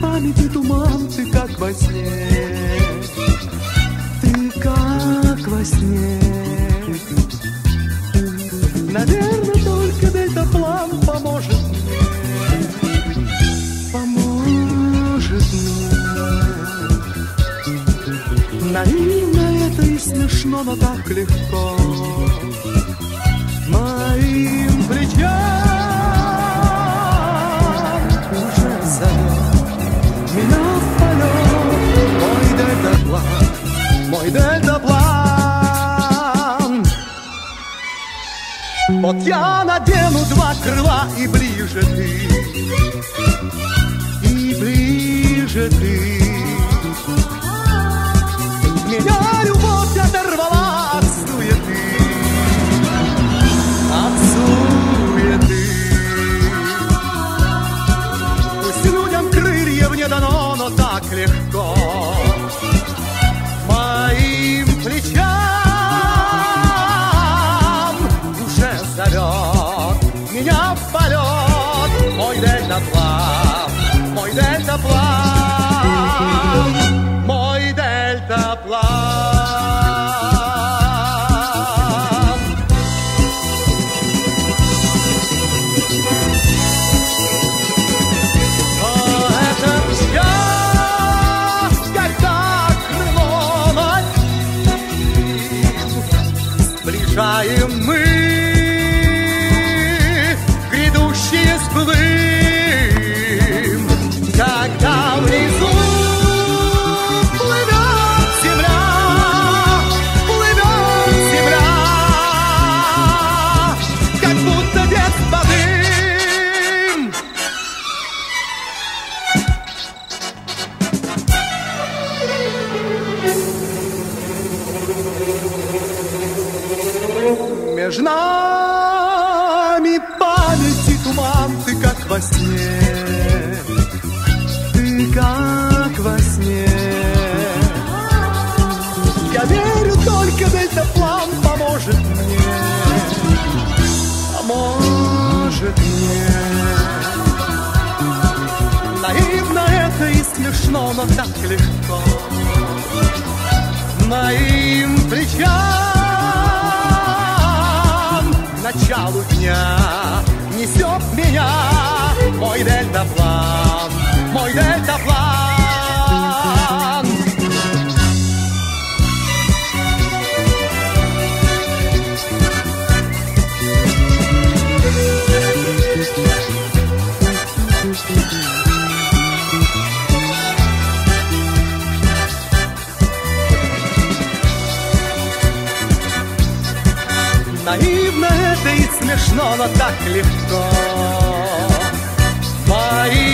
памяти туман, ты как во сне. Ты как во сне. Наверное, только дельтаплан поможет. Поможет мне. Наивно это и смешно, но так легко Вот я надену два крыла и ближе ты. И ближе ты. Меня любовь оторвала от суеты От суеты Пусть людям крыльев не дано, но так легко Мой дельтаплан, мой дельтаплан Мой дельтаплан Но это час, когда крыло над ним Сближаем мы грядущие сплым, Между нами памяти туман, ты как во сне, ты как во сне. Я верю, только дельтаплан поможет мне, поможет мне. Наивно это и смешно, но так легко моим началу дня несет меня мой дельтаплан, мой дельтаплан. И смешно, но так легко. Мои